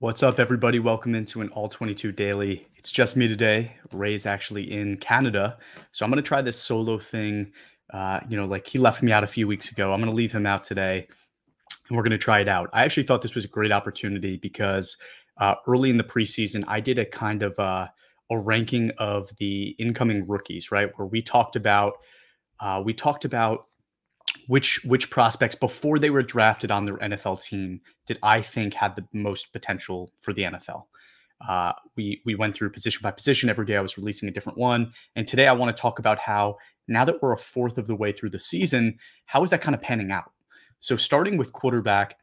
What's up, everybody? Welcome into an All 22 Daily. It's just me today. Ray's actually in Canada. So I'm going to try this solo thing. Uh, you know, like he left me out a few weeks ago. I'm going to leave him out today and we're going to try it out. I actually thought this was a great opportunity because uh, early in the preseason, I did a kind of uh, a ranking of the incoming rookies, right? Where we talked about, uh, we talked about which which prospects before they were drafted on their NFL team did I think had the most potential for the NFL. Uh, we we went through position by position every day. I was releasing a different one, and today I want to talk about how now that we're a fourth of the way through the season, how is that kind of panning out? So starting with quarterback,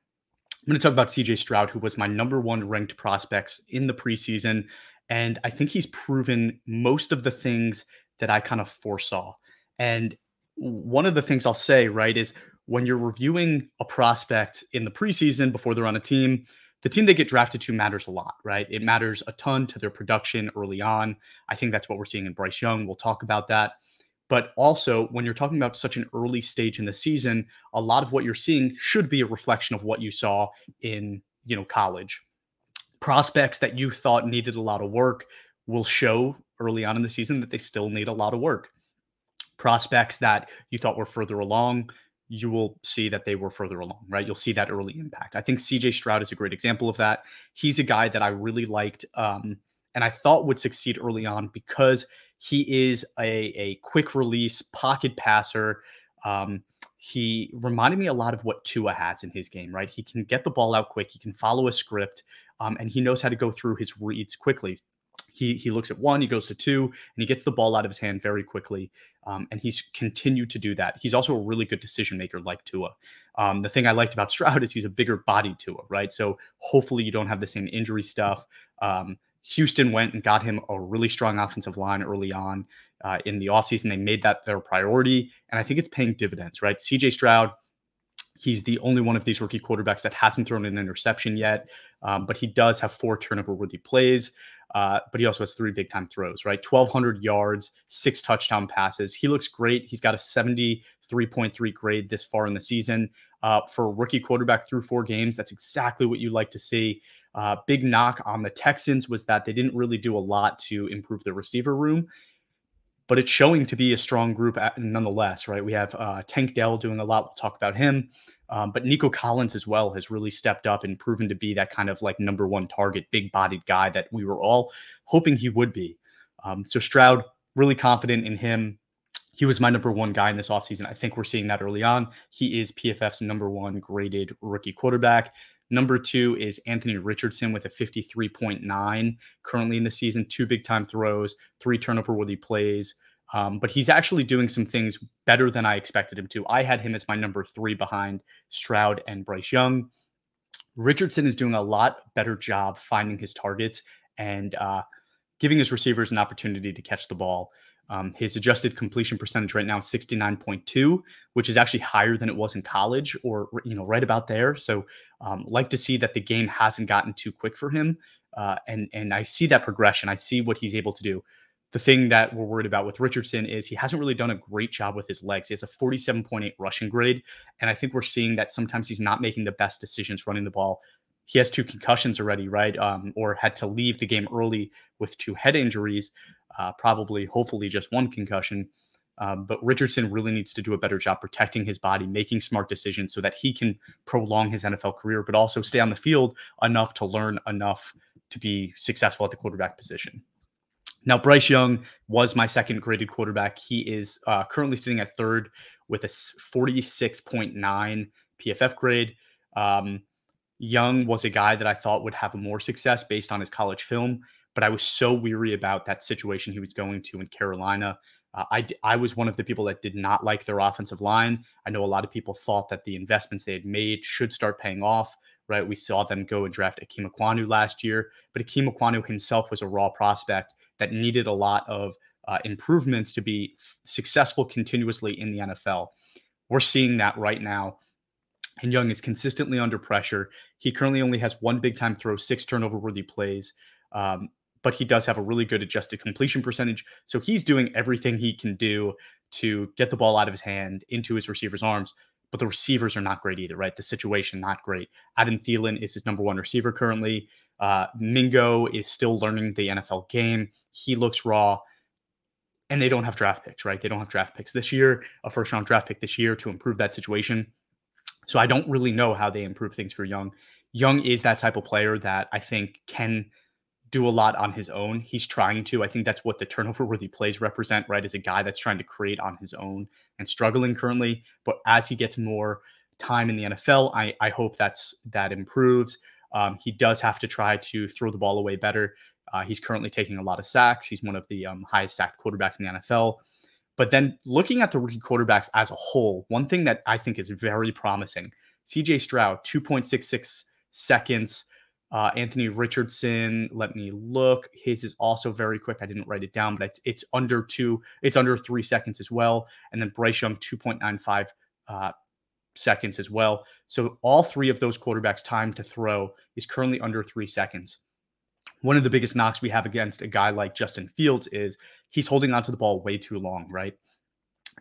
I'm going to talk about CJ Stroud, who was my number one ranked prospects in the preseason, and I think he's proven most of the things that I kind of foresaw. And one of the things I'll say, right, is when you're reviewing a prospect in the preseason before they're on a team, the team they get drafted to matters a lot, right? It matters a ton to their production early on. I think that's what we're seeing in Bryce Young. We'll talk about that. But also, when you're talking about such an early stage in the season, a lot of what you're seeing should be a reflection of what you saw in, you know, college. Prospects that you thought needed a lot of work will show early on in the season that they still need a lot of work prospects that you thought were further along, you will see that they were further along, right? You'll see that early impact. I think CJ Stroud is a great example of that. He's a guy that I really liked um, and I thought would succeed early on because he is a, a quick release pocket passer. Um, he reminded me a lot of what Tua has in his game, right? He can get the ball out quick, he can follow a script, um, and he knows how to go through his reads quickly he he looks at one, he goes to two, and he gets the ball out of his hand very quickly. Um, and he's continued to do that. He's also a really good decision maker, like Tua. Um, the thing I liked about Stroud is he's a bigger body Tua, right? So hopefully you don't have the same injury stuff. Um, Houston went and got him a really strong offensive line early on uh, in the offseason. They made that their priority, and I think it's paying dividends, right? CJ Stroud, he's the only one of these rookie quarterbacks that hasn't thrown an interception yet, um, but he does have four turnover worthy plays. Uh, but he also has three big time throws, right? 1,200 yards, six touchdown passes. He looks great. He's got a 73.3 grade this far in the season. Uh, for a rookie quarterback through four games, that's exactly what you like to see. Uh, big knock on the Texans was that they didn't really do a lot to improve the receiver room, but it's showing to be a strong group at, nonetheless, right? We have uh, Tank Dell doing a lot. We'll talk about him. Um, but Nico Collins as well has really stepped up and proven to be that kind of like number one target, big bodied guy that we were all hoping he would be. Um, so Stroud, really confident in him. He was my number one guy in this offseason. I think we're seeing that early on. He is PFF's number one graded rookie quarterback. Number two is Anthony Richardson with a 53.9 currently in the season, two big time throws, three turnover worthy plays. Um, but he's actually doing some things better than I expected him to. I had him as my number three behind Stroud and Bryce Young. Richardson is doing a lot better job finding his targets and uh, giving his receivers an opportunity to catch the ball. Um, his adjusted completion percentage right now is 69.2, which is actually higher than it was in college or, you know, right about there. So um, like to see that the game hasn't gotten too quick for him. Uh, and, and I see that progression. I see what he's able to do the thing that we're worried about with Richardson is he hasn't really done a great job with his legs. He has a 47.8 rushing grade. And I think we're seeing that sometimes he's not making the best decisions running the ball. He has two concussions already, right? Um, or had to leave the game early with two head injuries, uh, probably, hopefully, just one concussion. Um, but Richardson really needs to do a better job protecting his body, making smart decisions so that he can prolong his NFL career, but also stay on the field enough to learn enough to be successful at the quarterback position. Now, Bryce Young was my second graded quarterback. He is uh, currently sitting at third with a 46.9 PFF grade. Um, Young was a guy that I thought would have more success based on his college film, but I was so weary about that situation he was going to in Carolina. Uh, I, I was one of the people that did not like their offensive line. I know a lot of people thought that the investments they had made should start paying off right? We saw them go and draft Ikem Ekwonu last year, but Ikem Ekwonu himself was a raw prospect that needed a lot of uh, improvements to be successful continuously in the NFL. We're seeing that right now. And Young is consistently under pressure. He currently only has one big time throw, six turnover worthy plays, um, but he does have a really good adjusted completion percentage. So he's doing everything he can do to get the ball out of his hand into his receiver's arms but the receivers are not great either, right? The situation not great. Adam Thielen is his number one receiver currently. Uh, Mingo is still learning the NFL game. He looks raw and they don't have draft picks, right? They don't have draft picks this year, a first round draft pick this year to improve that situation. So I don't really know how they improve things for Young. Young is that type of player that I think can do a lot on his own. He's trying to. I think that's what the turnover worthy plays represent, right? Is a guy that's trying to create on his own and struggling currently. But as he gets more time in the NFL, I, I hope that's that improves. Um, he does have to try to throw the ball away better. Uh, he's currently taking a lot of sacks. He's one of the um, highest sacked quarterbacks in the NFL. But then looking at the rookie quarterbacks as a whole, one thing that I think is very promising CJ Stroud, 2.66 seconds. Uh, Anthony Richardson, let me look. His is also very quick. I didn't write it down, but it's, it's under two, it's under three seconds as well. And then Bryce Young, 2.95 uh, seconds as well. So all three of those quarterbacks' time to throw is currently under three seconds one of the biggest knocks we have against a guy like Justin Fields is he's holding onto the ball way too long, right?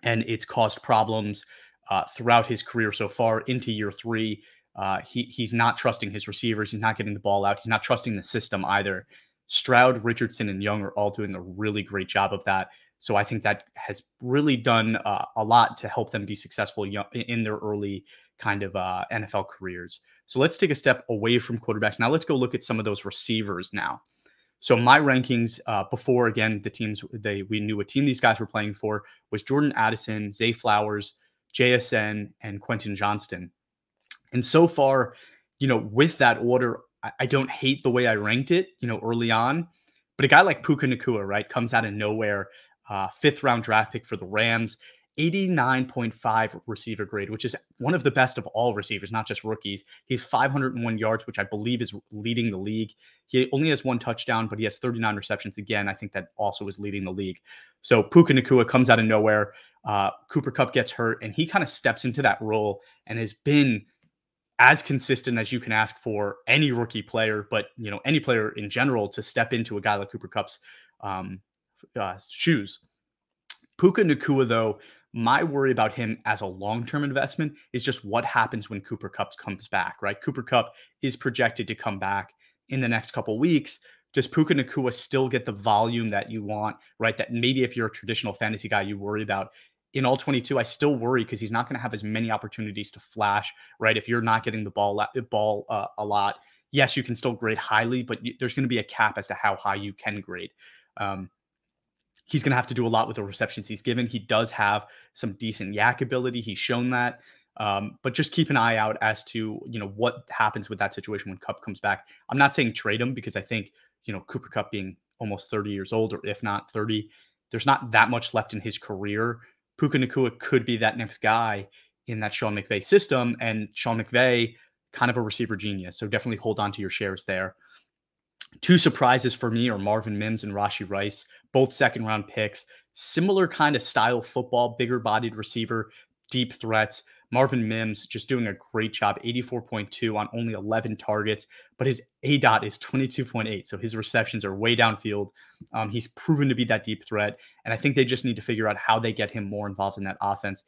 And it's caused problems uh, throughout his career so far into year three. Uh, he he's not trusting his receivers. He's not getting the ball out. He's not trusting the system either. Stroud, Richardson, and Young are all doing a really great job of that. So I think that has really done uh, a lot to help them be successful in their early kind of uh, NFL careers. So let's take a step away from quarterbacks. Now let's go look at some of those receivers now. So my rankings uh, before again the teams they we knew what team these guys were playing for was Jordan Addison, Zay Flowers, JSN, and Quentin Johnston. And so far, you know, with that order, I, I don't hate the way I ranked it, you know, early on. But a guy like Puka Nacua, right, comes out of nowhere, uh, fifth round draft pick for the Rams. 89.5 receiver grade, which is one of the best of all receivers, not just rookies. He's 501 yards, which I believe is leading the league. He only has one touchdown, but he has 39 receptions. Again, I think that also is leading the league. So Puka Nacua comes out of nowhere. Uh, Cooper Kupp gets hurt, and he kind of steps into that role and has been as consistent as you can ask for any rookie player, but you know any player in general to step into a guy like Cooper Kupp's um, uh, shoes. Puka Nacua, though, my worry about him as a long term investment is just what happens when Cooper Kupp comes back, right? Cooper Kupp is projected to come back in the next couple weeks. Does Puka Nacua still get the volume that you want, right? That maybe if you're a traditional fantasy guy, you worry about. In all 22, I still worry because he's not going to have as many opportunities to flash, right? If you're not getting the ball, the ball uh, a lot, yes, you can still grade highly, but there's going to be a cap as to how high you can grade. Um, he's going to have to do a lot with the receptions he's given. He does have some decent YAC ability. He's shown that. Um, but just keep an eye out as to you know what happens with that situation when Kupp comes back. I'm not saying trade him because I think you know Cooper Kupp being almost 30 years old, or if not 30, there's not that much left in his career. Puka Nacua could be that next guy in that Sean McVay system, and Sean McVay, kind of a receiver genius. So definitely hold on to your shares there. Two surprises for me are Marvin Mims and Rashee Rice, both second round picks. Similar kind of style football, bigger bodied receiver, deep threats. Marvin Mims just doing a great job, 84.2 on only 11 targets, but his aDOT is 22.8. So his receptions are way downfield. Um, he's proven to be that deep threat. And I think they just need to figure out how they get him more involved in that offense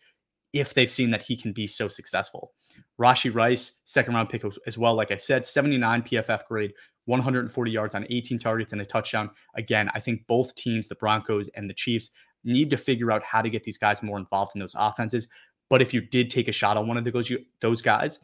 if they've seen that he can be so successful. Rashee Rice, second round pick as well. Like I said, 79 PFF grade, 140 yards on 18 targets and a touchdown. Again, I think both teams, the Broncos and the Chiefs, need to figure out how to get these guys more involved in those offenses. But if you did take a shot on one of those, you, those guys,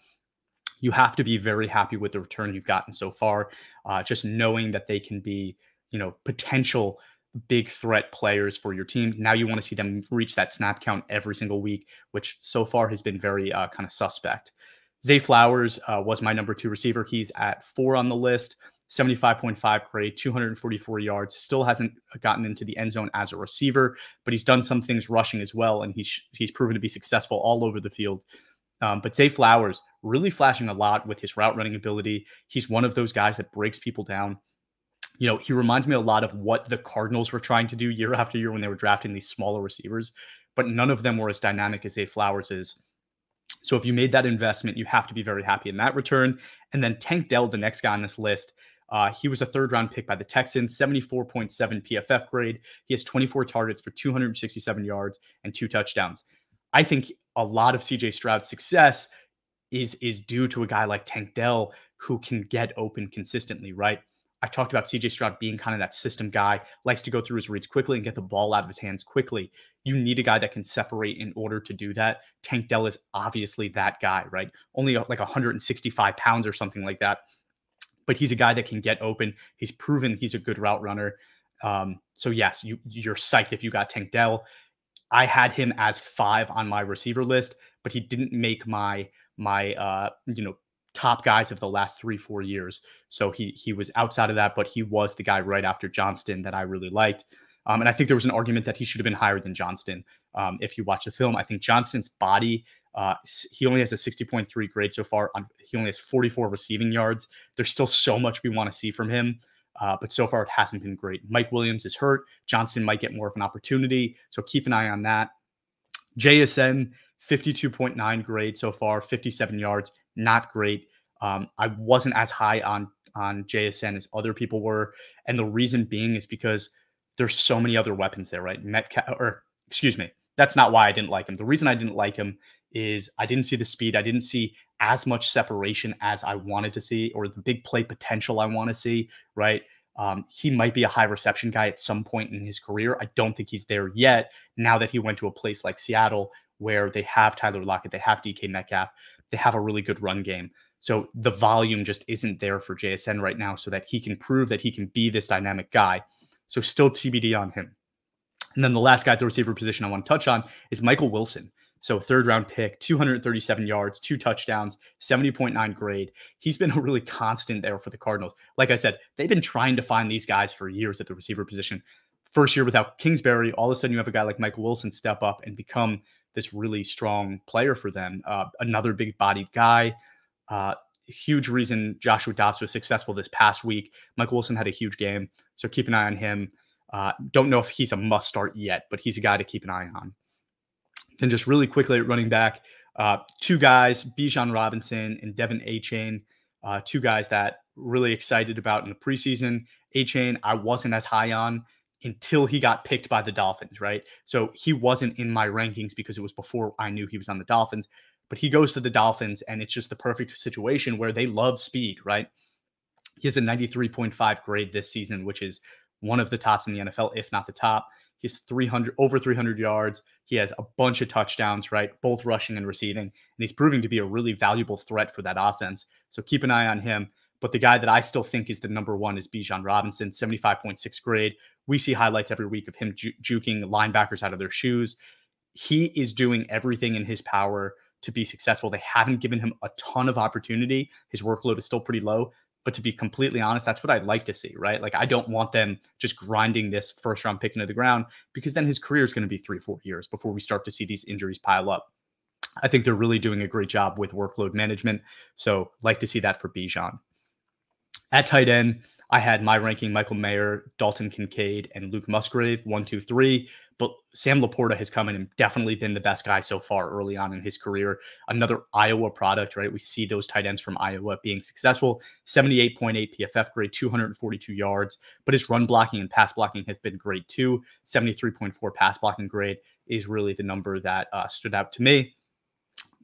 you have to be very happy with the return you've gotten so far. Uh, just knowing that they can be, you know, potential big threat players for your team. Now you want to see them reach that snap count every single week, which so far has been very uh, kind of suspect. Zay Flowers uh, was my number two receiver. He's at four on the list, 75.5 grade, 244 yards. Still hasn't gotten into the end zone as a receiver, but he's done some things rushing as well, and he's he's proven to be successful all over the field. Um, but Zay Flowers really flashing a lot with his route running ability. He's one of those guys that breaks people down. You know, he reminds me a lot of what the Cardinals were trying to do year after year when they were drafting these smaller receivers, but none of them were as dynamic as Zay Flowers is. So if you made that investment, you have to be very happy in that return. And then Tank Dell, the next guy on this list, uh, he was a third round pick by the Texans, 74.7 PFF grade. He has 24 targets for 267 yards and two touchdowns. I think a lot of CJ Stroud's success is is due to a guy like Tank Dell who can get open consistently, right? I talked about CJ Stroud being kind of that system guy, likes to go through his reads quickly and get the ball out of his hands quickly. You need a guy that can separate in order to do that. Tank Dell is obviously that guy, right? Only uh, like 165 pounds or something like that. But he's a guy that can get open. He's proven he's a good route runner. Um, so yes, you you're psyched if you got Tank Dell. I had him as five on my receiver list, but he didn't make my my uh you know top guys of the last three four years. So he he was outside of that, but he was the guy right after Johnston that I really liked. Um, and I think there was an argument that he should have been higher than Johnston. Um, if you watch the film, I think Johnston's body, uh, he only has a 60.3 grade so far. On, he only has 44 receiving yards. There's still so much we want to see from him. Uh, but so far it hasn't been great. Mike Williams is hurt. Johnston might get more of an opportunity. So keep an eye on that. JSN, 52.9 grade so far, 57 yards, not great. Um, I wasn't as high on on JSN as other people were, and the reason being is because there's so many other weapons there, right? Metcalf, or excuse me, that's not why I didn't like him. The reason I didn't like him is I didn't see the speed. I didn't see as much separation as I wanted to see, or the big play potential I want to see, right? Um, he might be a high reception guy at some point in his career. I don't think he's there yet. Now that he went to a place like Seattle, where they have Tyler Lockett, they have DK Metcalf, they have a really good run game. So the volume just isn't there for JSN right now, so that he can prove that he can be this dynamic guy. So still TBD on him. And then the last guy at the receiver position I want to touch on is Michael Wilson. So third round pick, 237 yards, two touchdowns, 70.9 grade. He's been a really constant there for the Cardinals. Like I said, they've been trying to find these guys for years at the receiver position. First year without Kingsbury, all of a sudden you have a guy like Michael Wilson step up and become this really strong player for them. Uh, another big bodied guy. Uh, huge reason Joshua Dobbs was successful this past week. Michael Wilson had a huge game. So keep an eye on him. Uh, don't know if he's a must start yet, but he's a guy to keep an eye on. Then just really quickly at running back, uh, two guys, Bijan Robinson and De'Von Achane, uh, two guys that really excited about in the preseason. Achane, I wasn't as high on until he got picked by the Dolphins, right? So he wasn't in my rankings because it was before I knew he was on the Dolphins. But he goes to the Dolphins, and it's just the perfect situation where they love speed, right? He has a 93.5 grade this season, which is one of the tops in the NFL, if not the top. He's 300 over 300 yards. He has a bunch of touchdowns, right? Both rushing and receiving. And he's proving to be a really valuable threat for that offense. So keep an eye on him. But the guy that I still think is the number one is Bijan Robinson, 75.6 grade. We see highlights every week of him ju- juking linebackers out of their shoes. He is doing everything in his power to be successful. They haven't given him a ton of opportunity. His workload is still pretty low, but to be completely honest, that's what I'd like to see, right? Like, I don't want them just grinding this first round pick into the ground because then his career is going to be three, four years before we start to see these injuries pile up. I think they're really doing a great job with workload management. So, like to see that for Bijan. At tight end, I had my ranking Michael Mayer, Dalton Kincaid, and Luke Musgrave, one, two, three. But Sam LaPorta has come in and definitely been the best guy so far early on in his career. Another Iowa product, right? We see those tight ends from Iowa being successful. 78.8 PFF grade, 242 yards. But his run blocking and pass blocking has been great too. 73.4 pass blocking grade is really the number that uh, stood out to me.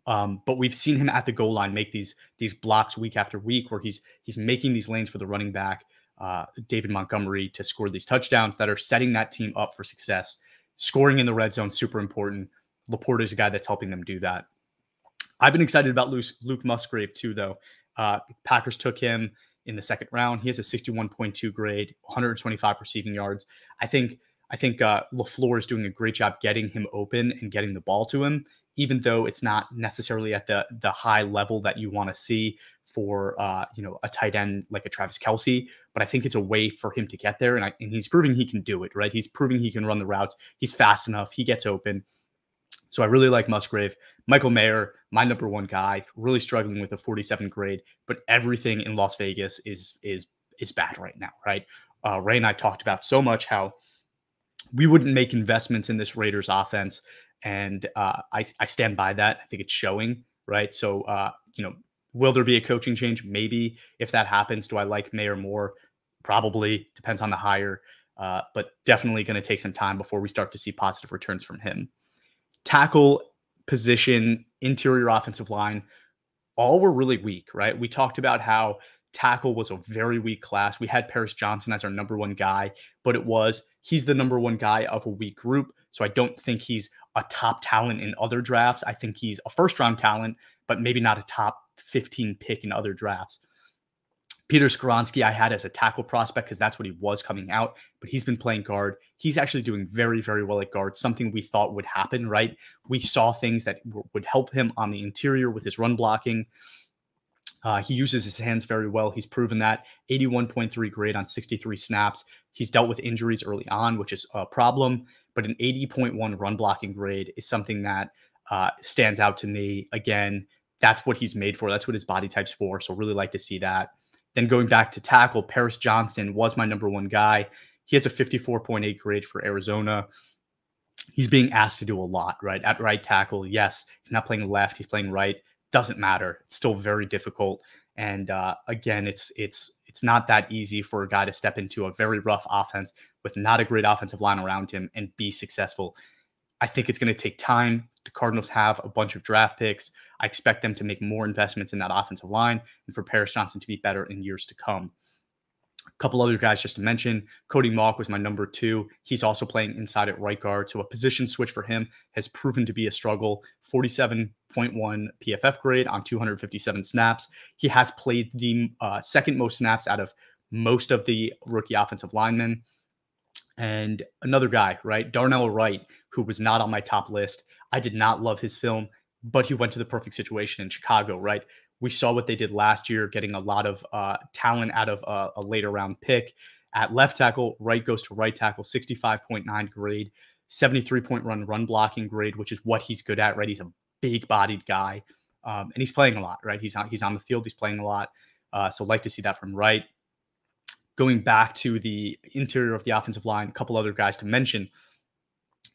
Um, but we've seen him at the goal line make these these blocks week after week, where he's he's making these lanes for the running back, uh, David Montgomery, to score these touchdowns that are setting that team up for success. Scoring in the red zone super important. LaPorta is a guy that's helping them do that. I've been excited about Luke, Luke Musgrave too, though. Uh, Packers took him in the second round. He has a 61.2 grade, 125 receiving yards. I think I think uh, Lafleur is doing a great job getting him open and getting the ball to him even though it's not necessarily at the the high level that you want to see for uh, you know a tight end like a Travis Kelce, But I think it's a way for him to get there, and, I, and he's proving he can do it. Right, he's proving he can run the routes. He's fast enough. He gets open. So I really like Musgrave. Michael Mayer, my number one guy, really struggling with a 47 grade, but everything in Las Vegas is is is bad right now, right? Uh, Ray and I talked about so much how we wouldn't make investments in this Raiders offense and uh, I, I stand by that. I think it's showing, right? So, uh, you know, will there be a coaching change? Maybe. If that happens, do I like Mayer more? Probably depends on the hire, uh, but definitely going to take some time before we start to see positive returns from him. Tackle position, interior offensive line. all were really weak, right? We talked about how tackle was a very weak class. We had Paris Johnson as our number one guy, but it was he's the number one guy of a weak group. So I don't think he's a top talent in other drafts. I think he's a first round talent, but maybe not a top 15 pick in other drafts. Peter Skoronski, I had as a tackle prospect because that's what he was coming out, but he's been playing guard. He's actually doing very, very well at guard, something we thought would happen, right? We saw things that would help him on the interior with his run blocking. Uh, he uses his hands very well. He's proven that 81.3 grade on 63 snaps. He's dealt with injuries early on, which is a problem, but an 80.1 run blocking grade is something that uh, stands out to me. Again, that's what he's made for. That's what his body type's for. So, really like to see that. Then going back to tackle, Paris Johnson was my number one guy. He has a 54.8 grade for Arizona. He's being asked to do a lot, right? At right tackle, yes, he's not playing left, he's playing right. Doesn't matter. It's still very difficult. And uh, again, it's it's it's not that easy for a guy to step into a very rough offense with not a great offensive line around him and be successful. I think it's going to take time. The Cardinals have a bunch of draft picks. I expect them to make more investments in that offensive line and for Paris Johnson to be better in years to come. A couple other guys just to mention Cody Mauch was my number two. He's also playing inside at right guard. So a position switch for him has proven to be a struggle. 47.1 PFF grade on 257 snaps. He has played the uh, second most snaps out of most of the rookie offensive linemen. And another guy, right? Darnell Wright, who was not on my top list. I did not love his film, but he went to the perfect situation in Chicago, right? We saw what they did last year, getting a lot of uh, talent out of uh, a later round pick. At left tackle, Wright goes to right tackle, 65.9 grade, 73 point run run blocking grade, which is what he's good at, right? He's a big bodied guy. Um, and he's playing a lot, right? He's on, he's on the field, he's playing a lot. Uh, so like to see that from Wright going back to the interior of the offensive line, a couple other guys to mention.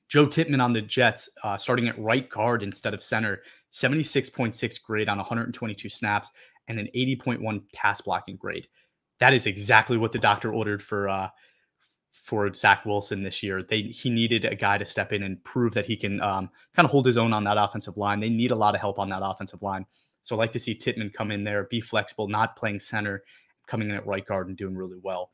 Joe Tippmann on the Jets, uh, starting at right guard instead of center, 76.6 grade on 122 snaps and an 80.1 pass blocking grade. That is exactly what the doctor ordered for uh, for Zach Wilson this year. They he needed a guy to step in and prove that he can um, kind of hold his own on that offensive line. They need a lot of help on that offensive line. So I like to see Tippmann come in there, be flexible, not playing center, coming in at right guard and doing really well.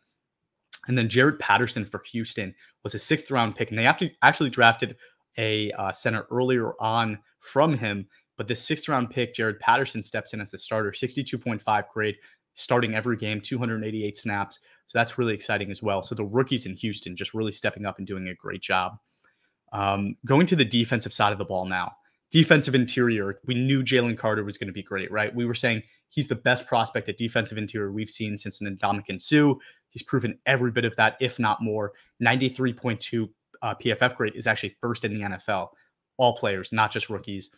And then Jarrett Patterson for Houston was a sixth round pick, and they actually drafted a uh, center earlier on from him. But the sixth round pick, Jarrett Patterson, steps in as the starter, 62.5 grade, starting every game, 288 snaps. So that's really exciting as well. So the rookies in Houston just really stepping up and doing a great job. Um, going to the defensive side of the ball now defensive interior, we knew Jalen Carter was going to be great, right? We were saying he's the best prospect at defensive interior we've seen since an Ndamukong Suh. He's proven every bit of that, if not more. 93.2 uh, PFF grade is actually first in the NFL. All players, not just rookies.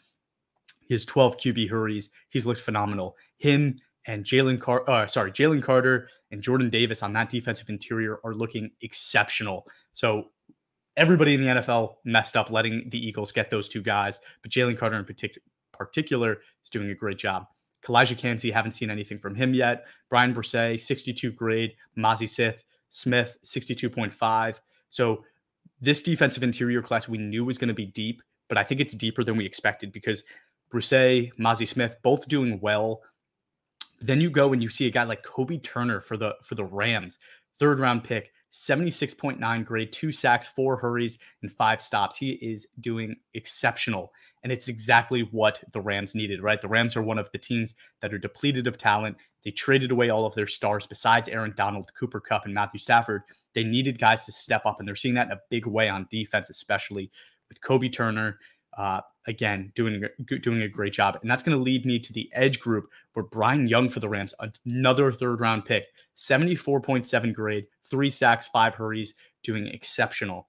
His 12 QB hurries, he's looked phenomenal. Him and Jalen Car- uh, sorry, Jalen Carter and Jordan Davis on that defensive interior are looking exceptional. So everybody in the NFL messed up letting the Eagles get those two guys, but Jalen Carter in partic- particular is doing a great job. Calijah Kancey, haven't seen anything from him yet. Bryan Bresee, 62 grade. Mazi Smith, Smith, 62.5. So this defensive interior class we knew was going to be deep, but I think it's deeper than we expected because Bresee, Mazi Smith, both doing well. Then you go and you see a guy like Kobie Turner for the for the Rams, third round pick. 76.9 grade, two sacks, four hurries, and five stops. He is doing exceptional. And it's exactly what the Rams needed, right? The Rams are one of the teams that are depleted of talent. They traded away all of their stars besides Aaron Donald, Cooper Kupp, and Matthew Stafford. They needed guys to step up, and they're seeing that in a big way on defense, especially with Kobie Turner. Uh, again, doing doing a great job, and that's going to lead me to the edge group where Brian Young for the Rams, another third round pick, seventy four point seven grade, three sacks, five hurries, doing exceptional.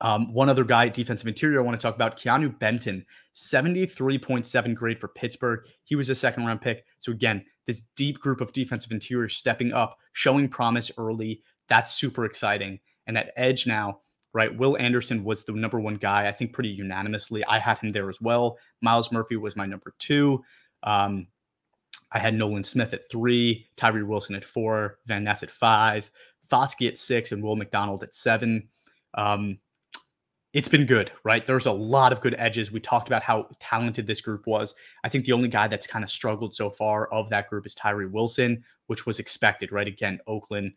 Um, one other guy, defensive interior, I want to talk about Keanu Benton, 73.7 grade for Pittsburgh. He was a second round pick. So, again, this deep group of defensive interior stepping up, showing promise early. That's super exciting. And at edge now, right? Will Anderson was the number one guy, I think pretty unanimously. I had him there as well. Myles Murphy was my number two. Um, I had Nolan Smith at three, Tyree Wilson at four, Van Ness at five, Foskey at six, and Will McDonald at seven. Um, it's been good, right? There's a lot of good edges. We talked about how talented this group was. I think the only guy that's kind of struggled so far of that group is Tyree Wilson, which was expected, right? Again, Oakland,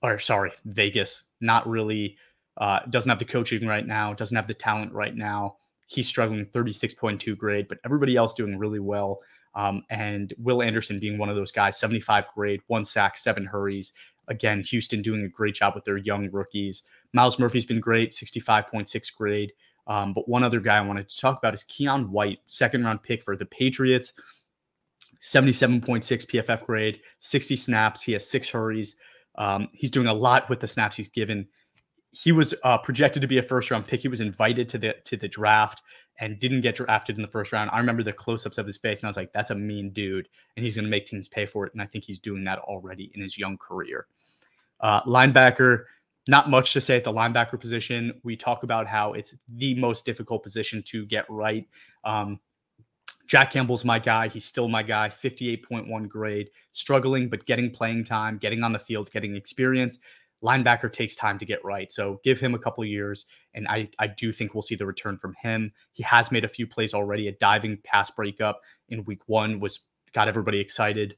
or sorry, Vegas, not really, uh, doesn't have the coaching right now, doesn't have the talent right now. He's struggling 36.2 grade, but everybody else doing really well. Um, and Will Anderson being one of those guys, 75 grade, one sack, seven hurries. Again, Houston doing a great job with their young rookies. Myles Murphy's been great, 65.6 grade. Um, but one other guy I wanted to talk about is Keion White, second round pick for the Patriots, 77.6 PFF grade, 60 snaps. He has six hurries. Um, he's doing a lot with the snaps he's given. He was uh, projected to be a first round pick. He was invited to the to the draft and didn't get drafted in the first round. I remember the close ups of his face, and I was like, "That's a mean dude," and he's going to make teams pay for it. And I think he's doing that already in his young career. Uh, linebacker, not much to say at the linebacker position. We talk about how it's the most difficult position to get right. Um, Jack Campbell's my guy. He's still my guy. 58.1 grade, struggling, but getting playing time, getting on the field, getting experience. Linebacker takes time to get right. So give him a couple years, and I, I do think we'll see the return from him. He has made a few plays already. A diving pass breakup in week one was got everybody excited.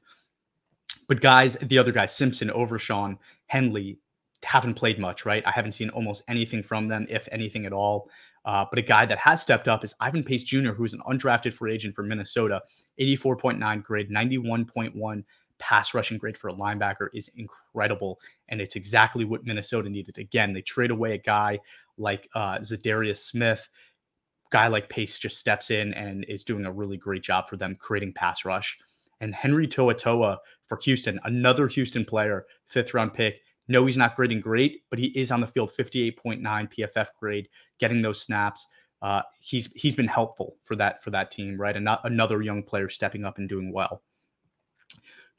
But guys, the other guys, Simpson, Overshown, Henley, haven't played much, right? I haven't seen almost anything from them, if anything at all. Uh, but a guy that has stepped up is Ivan Pace Jr., who's an undrafted free agent for Minnesota, 84.9 grade, 91.1 pass rushing grade for a linebacker is incredible. And it's exactly what Minnesota needed. Again, they trade away a guy like uh, Za'Darius Smith. Guy like Pace just steps in and is doing a really great job for them creating pass rush. And Henry To'oTo'o for Houston, another Houston player, fifth round pick. No, he's not grading great, but he is on the field 58.9 PFF grade, getting those snaps. Uh, he's he's been helpful for that for that team, right? And not another young player stepping up and doing well.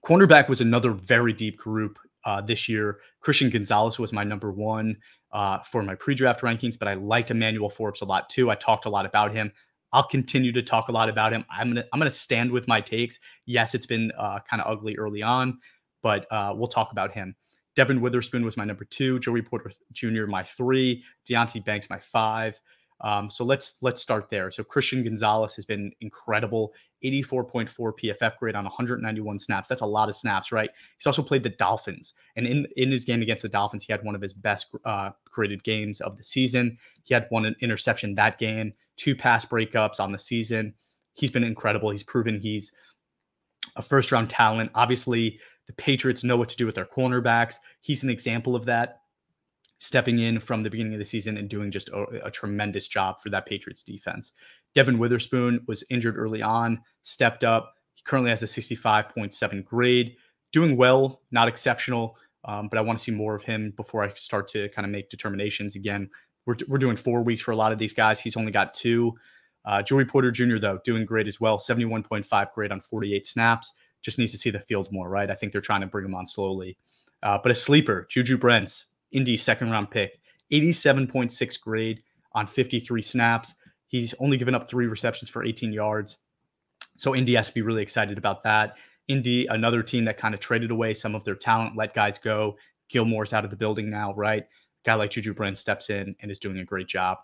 Cornerback was another very deep group uh, this year. Christian Gonzalez was my number one uh, for my pre-draft rankings, but I liked Emmanuel Forbes a lot too. I talked a lot about him. I'll continue to talk a lot about him. I'm gonna I'm gonna stand with my takes. Yes, it's been uh, kind of ugly early on, but uh, we'll talk about him. Devon Witherspoon was my number two. Joey Porter Jr. my three. Deonte Banks my five. Um, so let's let's start there. So Christian Gonzalez has been incredible. 84.4 PFF grade on 191 snaps. That's a lot of snaps, right? He's also played the Dolphins, and in in his game against the Dolphins, he had one of his best uh, graded games of the season. He had one interception that game, two pass breakups on the season. He's been incredible. He's proven he's a first round talent. Obviously, the Patriots know what to do with their cornerbacks. He's an example of that, stepping in from the beginning of the season and doing just a, a tremendous job for that Patriots defense. Devon Witherspoon was injured early on, stepped up. He currently has a 65.7 grade, doing well, not exceptional, um, but I want to see more of him before I start to kind of make determinations. Again, we're, we're doing four weeks for a lot of these guys. He's only got two. Uh, Joey Porter Jr., though, doing great as well, 71.5 grade on 48 snaps just needs to see the field more, right? I think they're trying to bring him on slowly. Uh, but a sleeper, Juju Brents, Indy second round pick, 87.6 grade on 53 snaps. He's only given up three receptions for 18 yards. So Indy has to be really excited about that. Indy, another team that kind of traded away some of their talent, let guys go. Gilmore's out of the building now, right? A guy like Juju Brent steps in and is doing a great job.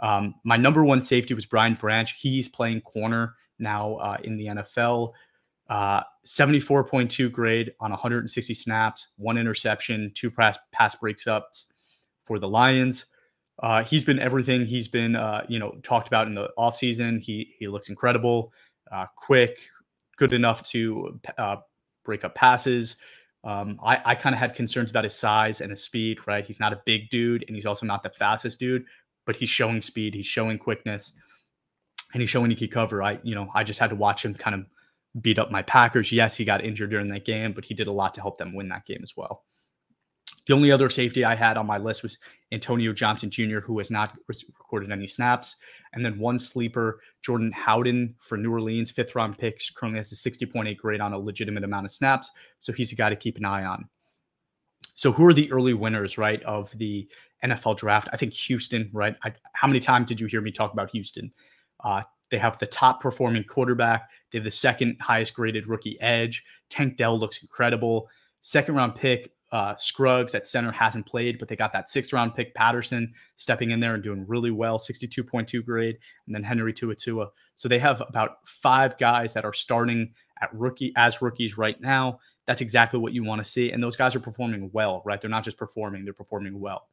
Um, my number one safety was Brian Branch. He's playing corner now uh, in the NFL. Uh, 74.2 grade on 160 snaps, one interception, two pass, pass breaks ups for the Lions. Uh, he's been everything he's been, uh, you know, talked about in the offseason. He, he looks incredible, uh, quick, good enough to uh, break up passes. Um, I, I kind of had concerns about his size and his speed, right? He's not a big dude and he's also not the fastest dude, but he's showing speed, he's showing quickness, and he's showing he can cover. I, you know, I just had to watch him kind of beat up my Packers. Yes, he got injured during that game, but he did a lot to help them win that game as well. The only other safety I had on my list was Antonio Johnson Jr., who has not recorded any snaps. And then one sleeper, Jordan Howden for New Orleans, fifth round pick, currently has a 60.8 grade on a legitimate amount of snaps. So he's a guy to keep an eye on. So who are the early winners, right, of the NFL draft? I think Houston, right? I, how many times did you hear me talk about Houston? Uh, they have the top performing quarterback. They have the second highest graded rookie edge. Tank Dell looks incredible. Second round pick, uh, Scruggs at center hasn't played, but they got that sixth round pick Patterson stepping in there and doing really well, 62.2 grade, and then Henry To'oTo'o. So they have about five guys that are starting at rookie as rookies right now. That's exactly what you want to see. And those guys are performing well, right? They're not just performing, they're performing well.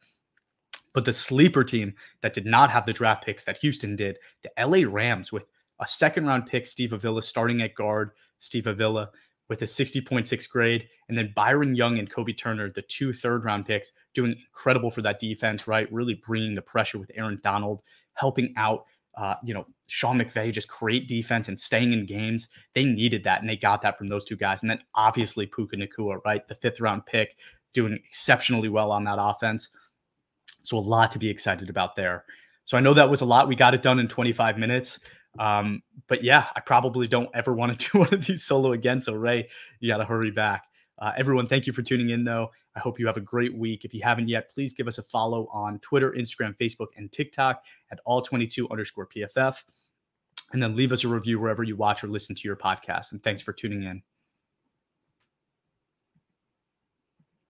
But the sleeper team that did not have the draft picks that Houston did, the LA Rams with a second round pick, Steve Avila, starting at guard, Steve Avila with a 60.6 grade, and then Byron Young and Kobie Turner, the two third round picks, doing incredible for that defense, right? Really bringing the pressure with Aaron Donald, helping out uh, you know, Sean McVay just create defense and staying in games. They needed that, and they got that from those two guys. And then obviously Puka Nacua, right? The fifth round pick, doing exceptionally well on that offense. So a lot to be excited about there. So I know that was a lot. We got it done in 25 minutes. Um, but yeah, I probably don't ever want to do one of these solo again. So Ray, you got to hurry back. Uh, everyone, thank you for tuning in, though. I hope you have a great week. If you haven't yet, please give us a follow on Twitter, Instagram, Facebook, and TikTok at all22 underscore PFF. And then leave us a review wherever you watch or listen to your podcast. And thanks for tuning in.